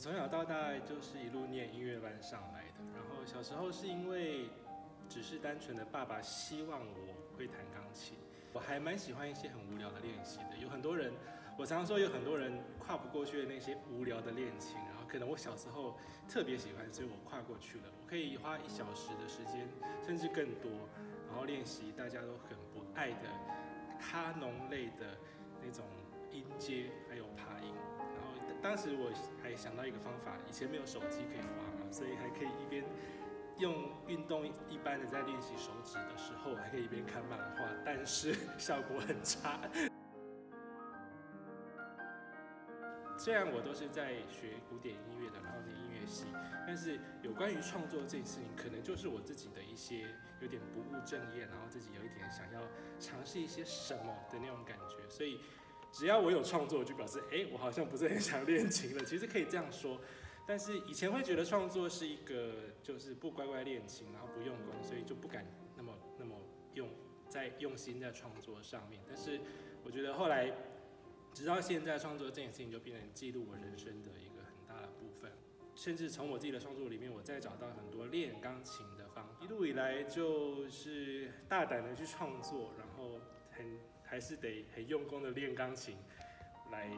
从小到大就是一路念音乐班上来的。然后小时候是因为只是单纯的爸爸希望我会弹钢琴，我还蛮喜欢一些很无聊的练习的。有很多人，我常常说有很多人跨不过去的那些无聊的练琴，然后可能我小时候特别喜欢，所以我跨过去了。我可以花一小时的时间，甚至更多，然后练习大家都很不爱的哈农类的那种音阶，还有爬。当时我还想到一个方法，以前没有手机可以滑嘛，所以还可以一边。用运动一般的在练习手指的时候，还可以一边看漫画，但是效果很差。虽然我都是在学古典音乐的，然后念音乐系，但是有关于创作这件事情，可能就是我自己的一些有点不务正业，然后自己有一点想要尝试一些什么的那种感觉。所以只要我有创作，就表示哎，我好像不是很想练琴了。其实可以这样说。但是以前会觉得创作是一个就是不乖乖练琴，然后不用功，所以就不敢那么那么用在用心在创作上面。但是我觉得后来，直到现在创作这件事情就变成记录我人生的一个很大的部分。甚至从我自己的创作里面，我再找到很多练钢琴的方法。一路以来就是大胆的去创作，然后还是得很用功的练钢琴来。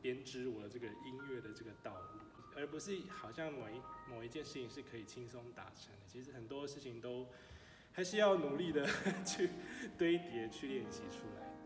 编织我的这个音乐的这个道路，而不是好像某一某一件事情是可以轻松达成的。其实很多事情都还是要努力的 去堆叠、去练习出来。